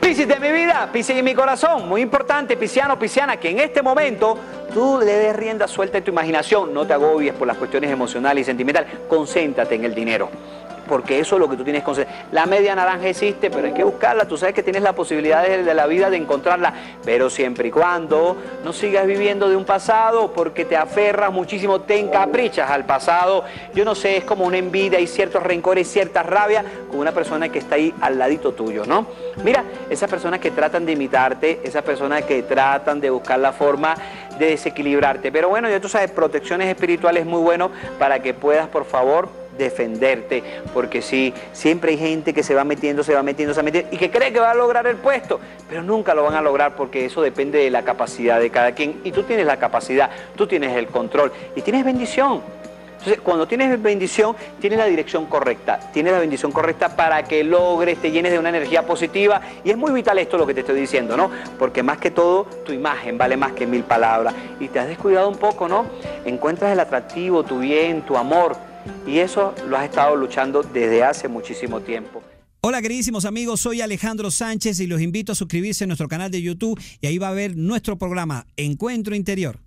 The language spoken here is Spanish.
Piscis de mi vida, Piscis de mi corazón, muy importante, Pisciano, Pisciana, que en este momento tú le des rienda suelta a tu imaginación, no te agobies por las cuestiones emocionales y sentimentales, concéntrate en el dinero porque eso es lo que tú tienes que conseguir. La media naranja existe, pero hay que buscarla. Tú sabes que tienes la posibilidad de, la vida de encontrarla, pero siempre y cuando no sigas viviendo de un pasado porque te aferras muchísimo, te encaprichas al pasado. Yo no sé, es como una envidia y ciertos rencores, cierta rabia con una persona que está ahí al ladito tuyo, ¿no? Mira, esas personas que tratan de imitarte, esas personas que tratan de buscar la forma de desequilibrarte. Pero bueno, ya tú sabes, protecciones espirituales muy bueno para que puedas, por favor, defenderte, porque sí, siempre hay gente que se va metiendo, se va metiendo, se va metiendo y que cree que va a lograr el puesto, pero nunca lo van a lograr porque eso depende de la capacidad de cada quien y tú tienes la capacidad, tú tienes el control y tienes bendición. Entonces, cuando tienes bendición, tienes la dirección correcta, tienes la bendición correcta para que logres, te llenes de una energía positiva. Y es muy vital esto lo que te estoy diciendo, ¿no? Porque más que todo, tu imagen vale más que mil palabras. Y te has descuidado un poco, ¿no? Encuentras el atractivo, tu bien, tu amor y eso lo has estado luchando desde hace muchísimo tiempo. Hola queridísimos amigos, soy Alejandro Sánchez y los invito a suscribirse a nuestro canal de YouTube y ahí va a ver nuestro programa Encuentro Interior.